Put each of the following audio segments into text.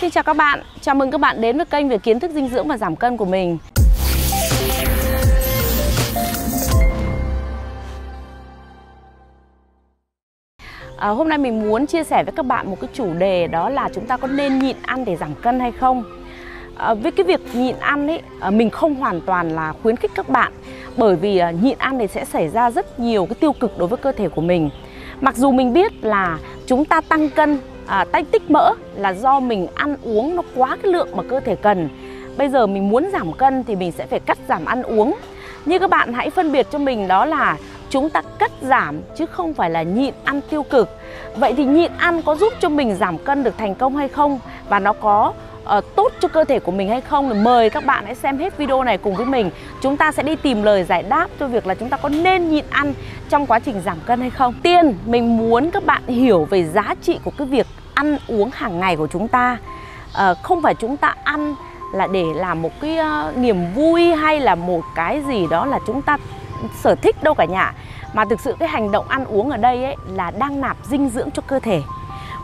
Xin chào các bạn, chào mừng các bạn đến với kênh về kiến thức dinh dưỡng và giảm cân của mình. À, hôm nay mình muốn chia sẻ với các bạn một cái chủ đề đó là chúng ta có nên nhịn ăn để giảm cân hay không. À, với cái việc nhịn ăn ấy, à, mình không hoàn toàn là khuyến khích các bạn bởi vì à, nhịn ăn thì sẽ xảy ra rất nhiều cái tiêu cực đối với cơ thể của mình. Mặc dù mình biết là chúng ta tăng cân à, tay tích mỡ là do mình ăn uống nó quá cái lượng mà cơ thể cần. Bây giờ mình muốn giảm cân thì mình sẽ phải cắt giảm ăn uống. Như các bạn hãy phân biệt cho mình đó là chúng ta cắt giảm chứ không phải là nhịn ăn tiêu cực. Vậy thì nhịn ăn có giúp cho mình giảm cân được thành công hay không? Và nó có uh, tốt cho cơ thể của mình hay không? Thì mời các bạn hãy xem hết video này cùng với mình. Chúng ta sẽ đi tìm lời giải đáp cho việc là chúng ta có nên nhịn ăn trong quá trình giảm cân hay không. Tiên mình muốn các bạn hiểu về giá trị của cái việc ăn uống hàng ngày của chúng ta. Uh, không phải chúng ta ăn là để làm một cái uh, niềm vui hay là một cái gì đó là chúng ta sở thích đâu cả nhà. Mà thực sự cái hành động ăn uống ở đây ấy là đang nạp dinh dưỡng cho cơ thể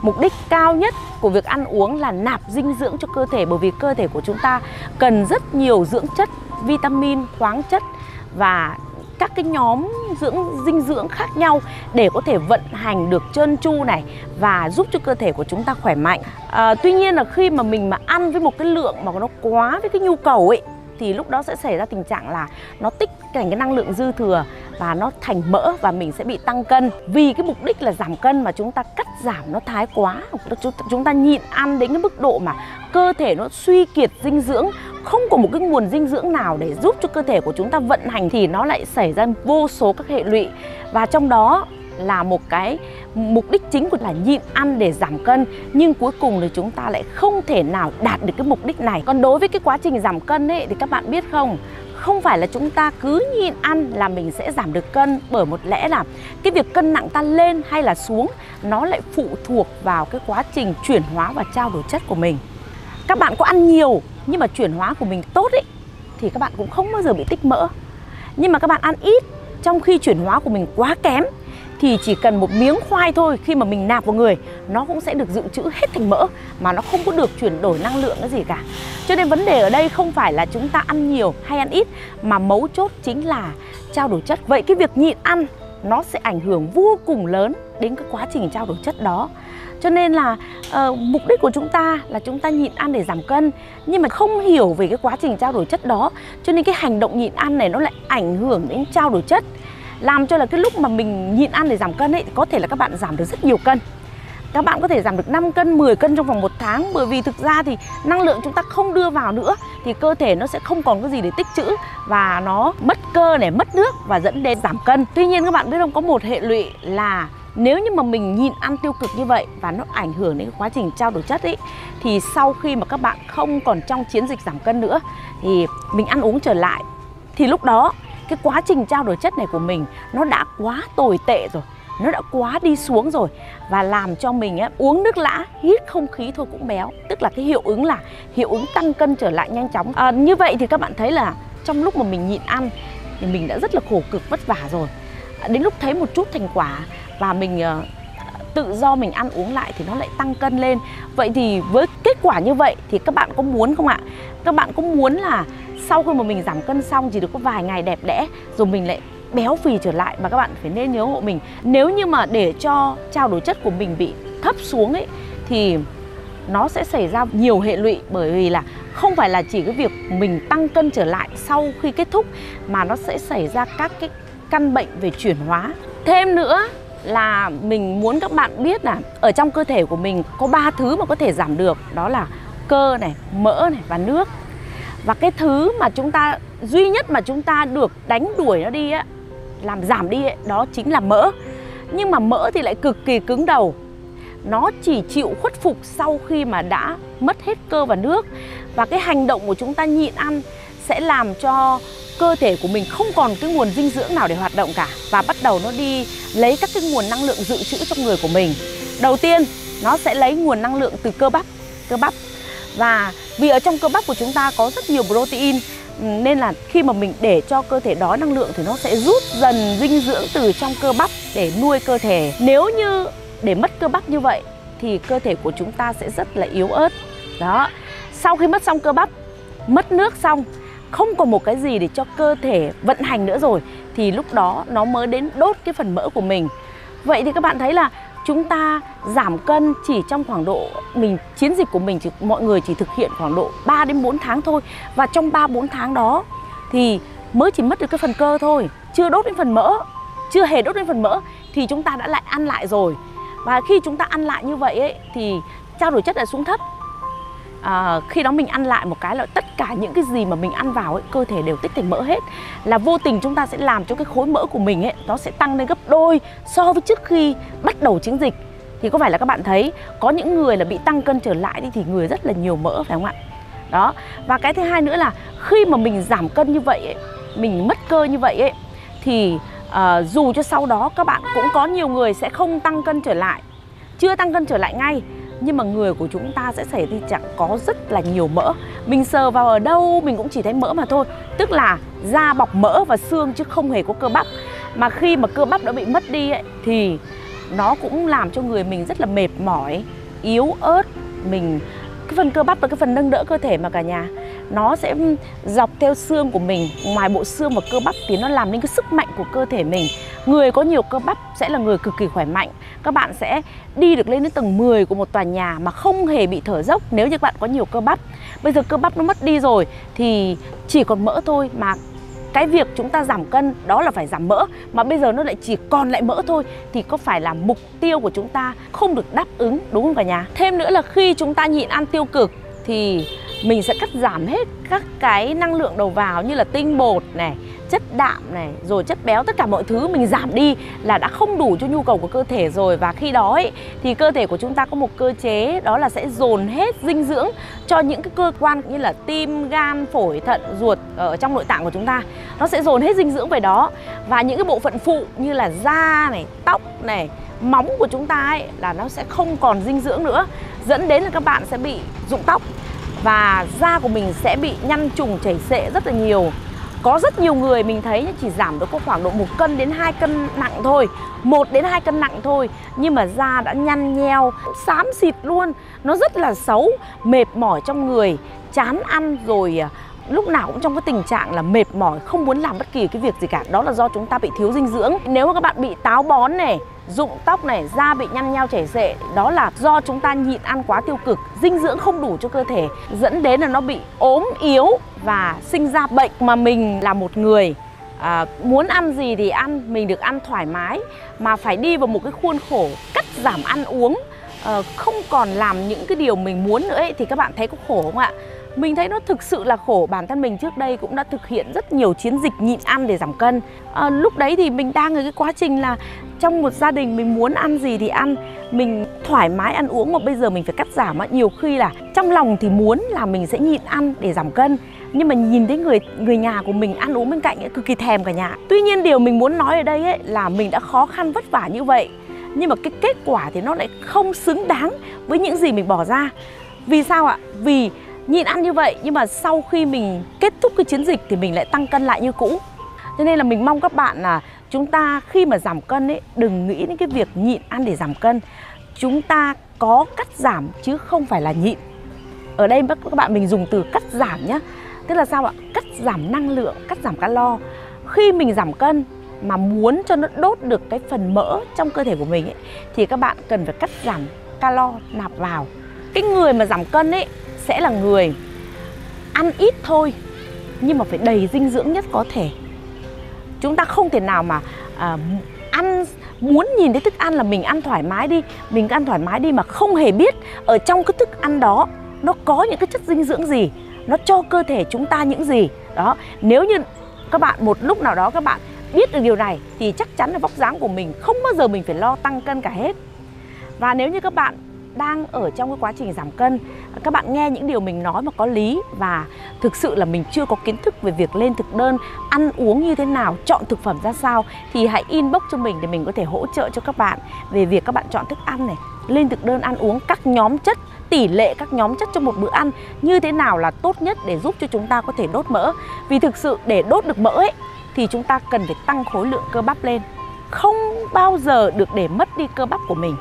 mục đích cao nhất của việc ăn uống là nạp dinh dưỡng cho cơ thể bởi vì cơ thể của chúng ta cần rất nhiều dưỡng chất vitamin khoáng chất và các cái nhóm dưỡng dinh dưỡng khác nhau để có thể vận hành được trơn tru này và giúp cho cơ thể của chúng ta khỏe mạnh. À, tuy nhiên là khi mà mình mà ăn với một cái lượng mà nó quá với cái nhu cầu ấy thì lúc đó sẽ xảy ra tình trạng là nó tích thành cái năng lượng dư thừa và nó thành mỡ và mình sẽ bị tăng cân. Vì cái mục đích là giảm cân mà chúng ta cắt giảm nó thái quá, chúng ta nhịn ăn đến cái mức độ mà cơ thể nó suy kiệt dinh dưỡng, không có một cái nguồn dinh dưỡng nào để giúp cho cơ thể của chúng ta vận hành thì nó lại xảy ra vô số các hệ lụy. Và trong đó là một cái mục đích chính của là nhịn ăn để giảm cân. Nhưng cuối cùng thì chúng ta lại không thể nào đạt được cái mục đích này. Còn đối với cái quá trình giảm cân ấy, thì các bạn biết không? Không phải là chúng ta cứ nhịn ăn là mình sẽ giảm được cân bởi một lẽ là cái việc cân nặng ta lên hay là xuống, nó lại phụ thuộc vào cái quá trình chuyển hóa và trao đổi chất của mình. Các bạn có ăn nhiều nhưng mà chuyển hóa của mình tốt ấy, thì các bạn cũng không bao giờ bị tích mỡ. Nhưng mà các bạn ăn ít trong khi chuyển hóa của mình quá kém thì chỉ cần một miếng khoai thôi khi mà mình nạp vào người nó cũng sẽ được dự trữ hết thành mỡ mà nó không có được chuyển đổi năng lượng cái gì cả. Cho nên vấn đề ở đây không phải là chúng ta ăn nhiều hay ăn ít mà mấu chốt chính là trao đổi chất. Vậy cái việc nhịn ăn nó sẽ ảnh hưởng vô cùng lớn đến cái quá trình trao đổi chất đó. Cho nên là uh, mục đích của chúng ta là chúng ta nhịn ăn để giảm cân nhưng mà không hiểu về cái quá trình trao đổi chất đó cho nên cái hành động nhịn ăn này nó lại ảnh hưởng đến trao đổi chất làm cho là cái lúc mà mình nhịn ăn để giảm cân ấy có thể là các bạn giảm được rất nhiều cân các bạn có thể giảm được 5 cân, 10 cân trong vòng một tháng bởi vì thực ra thì năng lượng chúng ta không đưa vào nữa thì cơ thể nó sẽ không còn cái gì để tích trữ và nó mất cơ để mất nước và dẫn đến giảm cân. Tuy nhiên các bạn biết không có một hệ lụy là nếu như mà mình nhịn ăn tiêu cực như vậy và nó ảnh hưởng đến quá trình trao đổi chất ấy thì sau khi mà các bạn không còn trong chiến dịch giảm cân nữa thì mình ăn uống trở lại thì lúc đó cái quá trình trao đổi chất này của mình nó đã quá tồi tệ rồi nó đã quá đi xuống rồi và làm cho mình ấy, uống nước lã hít không khí thôi cũng béo. Tức là cái hiệu ứng là hiệu ứng tăng cân trở lại nhanh chóng. À, như vậy thì các bạn thấy là trong lúc mà mình nhịn ăn thì mình đã rất là khổ cực vất vả rồi. À, đến lúc thấy một chút thành quả và mình uh, tự do mình ăn uống lại thì nó lại tăng cân lên. Vậy thì với quả như vậy thì các bạn có muốn không ạ? Các bạn có muốn là sau khi mà mình giảm cân xong chỉ được có vài ngày đẹp đẽ, rồi mình lại béo phì trở lại mà các bạn phải nên nhớ hộ mình. Nếu như mà để cho trao đổi chất của mình bị thấp xuống ấy, thì nó sẽ xảy ra nhiều hệ lụy bởi vì là không phải là chỉ cái việc mình tăng cân trở lại sau khi kết thúc mà nó sẽ xảy ra các cái căn bệnh về chuyển hóa. Thêm nữa là mình muốn các bạn biết là ở trong cơ thể của mình có ba thứ mà có thể giảm được đó là cơ này mỡ này và nước. Và cái thứ mà chúng ta duy nhất mà chúng ta được đánh đuổi nó đi á làm giảm đi ấy, đó chính là mỡ. Nhưng mà mỡ thì lại cực kỳ cứng đầu. Nó chỉ chịu khuất phục sau khi mà đã mất hết cơ và nước. Và cái hành động của chúng ta nhịn ăn sẽ làm cho cơ thể của mình không còn cái nguồn dinh dưỡng nào để hoạt động cả và bắt đầu nó đi lấy các cái nguồn năng lượng dự trữ trong người của mình. Đầu tiên, nó sẽ lấy nguồn năng lượng từ cơ bắp cơ bắp. Và vì ở trong cơ bắp của chúng ta có rất nhiều protein nên là khi mà mình để cho cơ thể đói năng lượng thì nó sẽ rút dần dinh dưỡng từ trong cơ bắp để nuôi cơ thể. Nếu như để mất cơ bắp như vậy thì cơ thể của chúng ta sẽ rất là yếu ớt. Đó, sau khi mất xong cơ bắp, mất nước xong không còn một cái gì để cho cơ thể vận hành nữa rồi thì lúc đó nó mới đến đốt cái phần mỡ của mình. Vậy thì các bạn thấy là chúng ta giảm cân chỉ trong khoảng độ mình chiến dịch của mình chỉ mọi người chỉ thực hiện khoảng độ 3 đến 4 tháng thôi. Và trong 3 4 tháng đó thì mới chỉ mất được cái phần cơ thôi, chưa đốt đến phần mỡ, chưa hề đốt đến phần mỡ thì chúng ta đã lại ăn lại rồi. Và khi chúng ta ăn lại như vậy ấy thì trao đổi chất lại xuống thấp à, khi đó mình ăn lại một cái là tất cả những cái gì mà mình ăn vào ấy cơ thể đều tích thành mỡ hết. Là vô tình chúng ta sẽ làm cho cái khối mỡ của mình ấy nó sẽ tăng lên gấp đôi so với trước khi bắt đầu chiến dịch. Thì có phải là các bạn thấy có những người là bị tăng cân trở lại đi thì người rất là nhiều mỡ phải không ạ? Đó. Và cái thứ hai nữa là khi mà mình giảm cân như vậy ấy, mình mất cơ như vậy ấy thì uh, dù cho sau đó các bạn cũng có nhiều người sẽ không tăng cân trở lại chưa tăng cân trở lại ngay nhưng mà người của chúng ta sẽ xảy tình trạng có rất là nhiều mỡ. Mình sờ vào ở đâu mình cũng chỉ thấy mỡ mà thôi. Tức là da bọc mỡ và xương chứ không hề có cơ bắp. Mà khi mà cơ bắp đã bị mất đi ấy, thì nó cũng làm cho người mình rất là mệt mỏi yếu ớt. Mình cái phần cơ bắp là cái phần nâng đỡ cơ thể mà cả nhà nó sẽ dọc theo xương của mình, ngoài bộ xương và cơ bắp thì nó làm nên cái sức mạnh của cơ thể mình. Người có nhiều cơ bắp sẽ là người cực kỳ khỏe mạnh. Các bạn sẽ đi được lên đến tầng 10 của một tòa nhà mà không hề bị thở dốc nếu như các bạn có nhiều cơ bắp. Bây giờ cơ bắp nó mất đi rồi thì chỉ còn mỡ thôi mà cái việc chúng ta giảm cân đó là phải giảm mỡ. Mà bây giờ nó lại chỉ còn lại mỡ thôi thì có phải là mục tiêu của chúng ta không được đáp ứng, đúng không cả nhà? Thêm nữa là khi chúng ta nhịn ăn tiêu cực thì mình sẽ cắt giảm hết các cái năng lượng đầu vào như là tinh bột này chất đạm này rồi chất béo tất cả mọi thứ mình giảm đi là đã không đủ cho nhu cầu của cơ thể rồi. Và khi đó ấy, thì cơ thể của chúng ta có một cơ chế đó là sẽ dồn hết dinh dưỡng cho những cái cơ quan như là tim gan phổi thận ruột ở trong nội tạng của chúng ta. Nó sẽ dồn hết dinh dưỡng về đó. Và những cái bộ phận phụ như là da này tóc này móng của chúng ta ấy là nó sẽ không còn dinh dưỡng nữa dẫn đến là các bạn sẽ bị rụng tóc và da của mình sẽ bị nhăn trùng, chảy xệ rất là nhiều. Có rất nhiều người mình thấy chỉ giảm được có khoảng độ một cân đến 2 cân nặng thôi, một đến 2 cân nặng thôi, nhưng mà da đã nhăn nheo, xám xịt luôn. Nó rất là xấu, mệt mỏi trong người, chán ăn rồi à, lúc nào cũng trong cái tình trạng là mệt mỏi, không muốn làm bất kỳ cái việc gì cả. Đó là do chúng ta bị thiếu dinh dưỡng. Nếu mà các bạn bị táo bón này rụng tóc này da bị nhăn nheo chảy xệ đó là do chúng ta nhịn ăn quá tiêu cực dinh dưỡng không đủ cho cơ thể dẫn đến là nó bị ốm yếu và sinh ra bệnh mà mình là một người à, muốn ăn gì thì ăn mình được ăn thoải mái mà phải đi vào một cái khuôn khổ cắt giảm ăn uống à, không còn làm những cái điều mình muốn nữa ấy, thì các bạn thấy có khổ không ạ? Mình thấy nó thực sự là khổ bản thân mình trước đây cũng đã thực hiện rất nhiều chiến dịch nhịn ăn để giảm cân. À, lúc đấy thì mình đang ở cái quá trình là trong một gia đình mình muốn ăn gì thì ăn mình thoải mái ăn uống mà bây giờ mình phải cắt giảm á. Nhiều khi là trong lòng thì muốn là mình sẽ nhịn ăn để giảm cân nhưng mà nhìn thấy người người nhà của mình ăn uống bên cạnh ấy, cực kỳ thèm cả nhà. Tuy nhiên điều mình muốn nói ở đây ấy là mình đã khó khăn vất vả như vậy nhưng mà cái kết quả thì nó lại không xứng đáng với những gì mình bỏ ra. Vì sao ạ? Vì nhịn ăn như vậy nhưng mà sau khi mình kết thúc cái chiến dịch thì mình lại tăng cân lại như cũ. Cho nên là mình mong các bạn là chúng ta khi mà giảm cân ấy đừng nghĩ đến cái việc nhịn ăn để giảm cân. Chúng ta có cắt giảm chứ không phải là nhịn. Ở đây các bạn mình dùng từ cắt giảm nhé tức là sao ạ? Cắt giảm năng lượng cắt giảm calo. Khi mình giảm cân mà muốn cho nó đốt được cái phần mỡ trong cơ thể của mình ấy, thì các bạn cần phải cắt giảm calo nạp vào. Cái người mà giảm cân ấy sẽ là người ăn ít thôi nhưng mà phải đầy dinh dưỡng nhất có thể chúng ta không thể nào mà à, ăn muốn nhìn thấy thức ăn là mình ăn thoải mái đi mình ăn thoải mái đi mà không hề biết ở trong cái thức ăn đó nó có những cái chất dinh dưỡng gì nó cho cơ thể chúng ta những gì. Đó nếu như các bạn một lúc nào đó các bạn biết được điều này thì chắc chắn là vóc dáng của mình không bao giờ mình phải lo tăng cân cả hết. Và nếu như các bạn đang ở trong cái quá trình giảm cân. Các bạn nghe những điều mình nói mà có lý và thực sự là mình chưa có kiến thức về việc lên thực đơn, ăn uống như thế nào, chọn thực phẩm ra sao thì hãy inbox cho mình để mình có thể hỗ trợ cho các bạn về việc các bạn chọn thức ăn này, lên thực đơn ăn uống các nhóm chất, tỷ lệ các nhóm chất trong một bữa ăn như thế nào là tốt nhất để giúp cho chúng ta có thể đốt mỡ. Vì thực sự để đốt được mỡ ấy, thì chúng ta cần phải tăng khối lượng cơ bắp lên. Không bao giờ được để mất đi cơ bắp của mình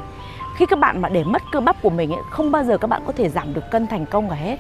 khi các bạn mà để mất cơ bắp của mình ấy, không bao giờ các bạn có thể giảm được cân thành công cả hết.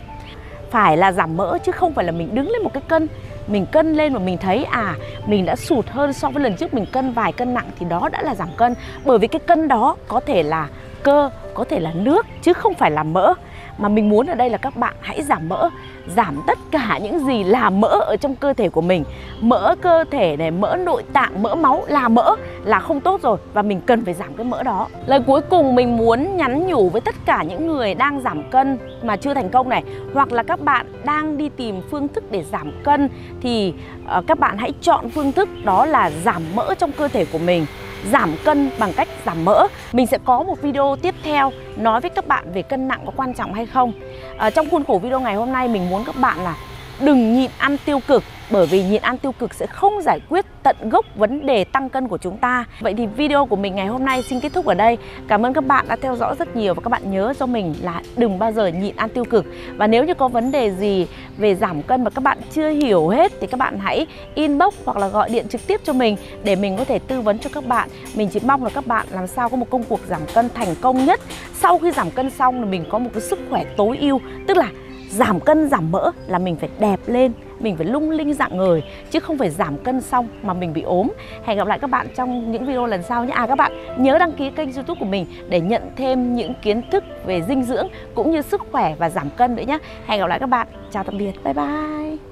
Phải là giảm mỡ chứ không phải là mình đứng lên một cái cân. Mình cân lên và mình thấy à mình đã sụt hơn so với lần trước mình cân vài cân nặng thì đó đã là giảm cân. Bởi vì cái cân đó có thể là cơ có thể là nước chứ không phải là mỡ mà mình muốn ở đây là các bạn hãy giảm mỡ, giảm tất cả những gì là mỡ ở trong cơ thể của mình. Mỡ cơ thể này, mỡ nội tạng, mỡ máu là mỡ, là không tốt rồi và mình cần phải giảm cái mỡ đó. Lời cuối cùng mình muốn nhắn nhủ với tất cả những người đang giảm cân mà chưa thành công này, hoặc là các bạn đang đi tìm phương thức để giảm cân thì ờ, các bạn hãy chọn phương thức đó là giảm mỡ trong cơ thể của mình giảm cân bằng cách giảm mỡ. Mình sẽ có một video tiếp theo nói với các bạn về cân nặng có quan trọng hay không. À, trong khuôn khổ video ngày hôm nay mình muốn các bạn là đừng nhịn ăn tiêu cực bởi vì nhịn ăn tiêu cực sẽ không giải quyết tận gốc vấn đề tăng cân của chúng ta. Vậy thì video của mình ngày hôm nay xin kết thúc ở đây. Cảm ơn các bạn đã theo dõi rất nhiều và các bạn nhớ cho mình là đừng bao giờ nhịn ăn tiêu cực. Và nếu như có vấn đề gì về giảm cân mà các bạn chưa hiểu hết thì các bạn hãy inbox hoặc là gọi điện trực tiếp cho mình để mình có thể tư vấn cho các bạn. Mình chỉ mong là các bạn làm sao có một công cuộc giảm cân thành công nhất. Sau khi giảm cân xong là mình có một cái sức khỏe tối ưu, tức là giảm cân, giảm mỡ là mình phải đẹp lên, mình phải lung linh dạng người, chứ không phải giảm cân xong mà mình bị ốm. Hẹn gặp lại các bạn trong những video lần sau nhé. À các bạn nhớ đăng ký kênh youtube của mình để nhận thêm những kiến thức về dinh dưỡng cũng như sức khỏe và giảm cân nữa nhé. Hẹn gặp lại các bạn. Chào tạm biệt. Bye bye.